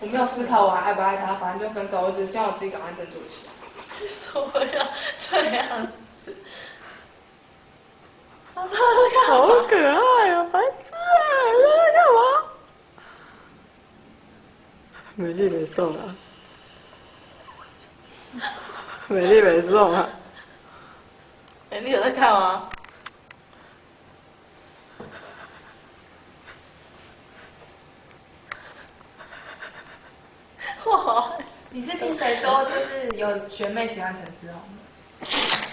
我没有思考我还爱不爱他，反正就分手，我只希望我自己赶快振作起来。为什么要这样子？他他在干好？可爱啊，白痴啊！你在干嘛？美丽没送啊，美丽没送啊。哎，你有在看吗？你是听谁说就是有学妹喜欢陈思宏？